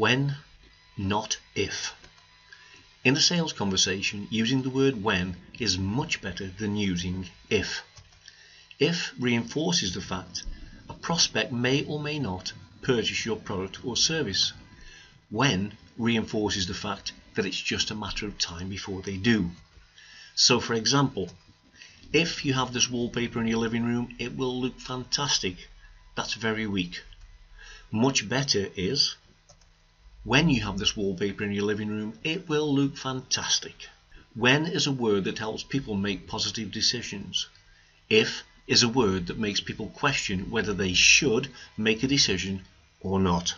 When, not if. In a sales conversation, using the word when is much better than using if. If reinforces the fact a prospect may or may not purchase your product or service. When reinforces the fact that it's just a matter of time before they do. So, for example, if you have this wallpaper in your living room, it will look fantastic. That's very weak. Much better is when you have this wallpaper in your living room, it will look fantastic. When is a word that helps people make positive decisions. If is a word that makes people question whether they should make a decision or not.